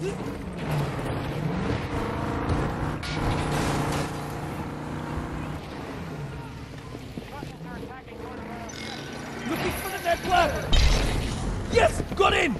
Looking for the next ladder! Yes! Got in!